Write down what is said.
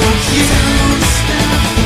huge